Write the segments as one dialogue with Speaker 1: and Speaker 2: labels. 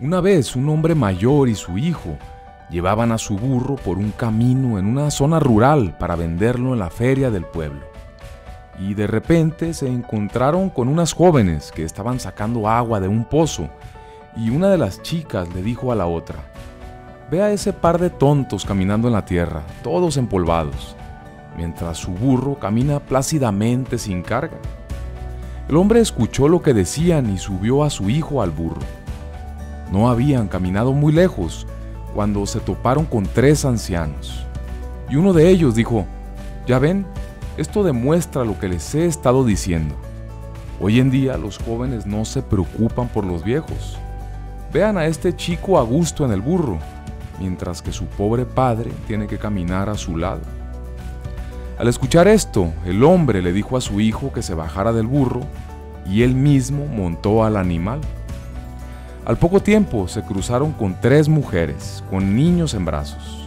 Speaker 1: Una vez un hombre mayor y su hijo llevaban a su burro por un camino en una zona rural para venderlo en la feria del pueblo. Y de repente se encontraron con unas jóvenes que estaban sacando agua de un pozo y una de las chicas le dijo a la otra, Ve a ese par de tontos caminando en la tierra, todos empolvados, mientras su burro camina plácidamente sin carga. El hombre escuchó lo que decían y subió a su hijo al burro. No habían caminado muy lejos cuando se toparon con tres ancianos. Y uno de ellos dijo, ya ven, esto demuestra lo que les he estado diciendo. Hoy en día los jóvenes no se preocupan por los viejos. Vean a este chico a gusto en el burro, mientras que su pobre padre tiene que caminar a su lado. Al escuchar esto, el hombre le dijo a su hijo que se bajara del burro y él mismo montó al animal. Al poco tiempo se cruzaron con tres mujeres, con niños en brazos.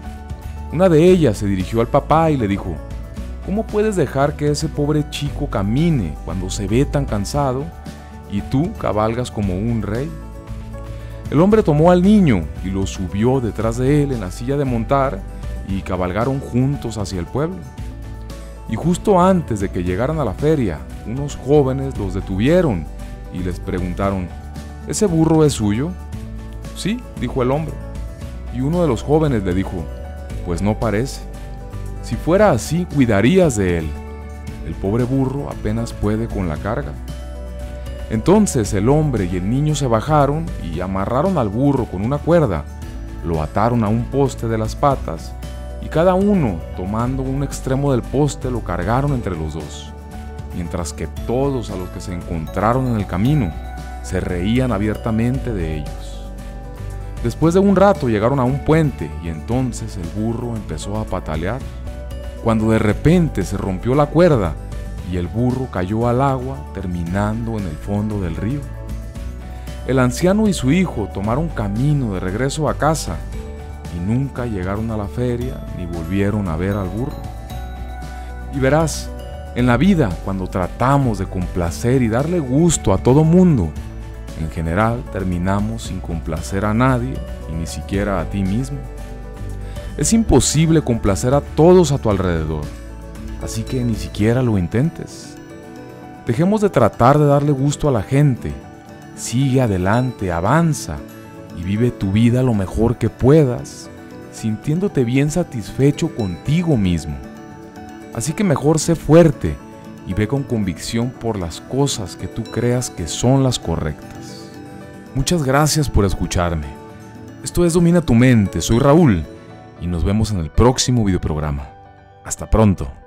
Speaker 1: Una de ellas se dirigió al papá y le dijo, ¿cómo puedes dejar que ese pobre chico camine cuando se ve tan cansado y tú cabalgas como un rey? El hombre tomó al niño y lo subió detrás de él en la silla de montar y cabalgaron juntos hacia el pueblo. Y justo antes de que llegaran a la feria, unos jóvenes los detuvieron y les preguntaron, ¿ese burro es suyo? Sí, dijo el hombre. Y uno de los jóvenes le dijo, pues no parece. Si fuera así, cuidarías de él. El pobre burro apenas puede con la carga. Entonces el hombre y el niño se bajaron y amarraron al burro con una cuerda, lo ataron a un poste de las patas y cada uno, tomando un extremo del poste, lo cargaron entre los dos, mientras que todos a los que se encontraron en el camino se reían abiertamente de ellos. Después de un rato llegaron a un puente y entonces el burro empezó a patalear, cuando de repente se rompió la cuerda y el burro cayó al agua terminando en el fondo del río. El anciano y su hijo tomaron camino de regreso a casa y nunca llegaron a la feria ni volvieron a ver al burro. Y verás, en la vida, cuando tratamos de complacer y darle gusto a todo mundo, en general terminamos sin complacer a nadie y ni siquiera a ti mismo. Es imposible complacer a todos a tu alrededor así que ni siquiera lo intentes. Dejemos de tratar de darle gusto a la gente. Sigue adelante, avanza y vive tu vida lo mejor que puedas, sintiéndote bien satisfecho contigo mismo. Así que mejor sé fuerte y ve con convicción por las cosas que tú creas que son las correctas. Muchas gracias por escucharme. Esto es Domina tu mente, soy Raúl y nos vemos en el próximo videoprograma. Hasta pronto.